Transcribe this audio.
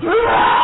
Yeah!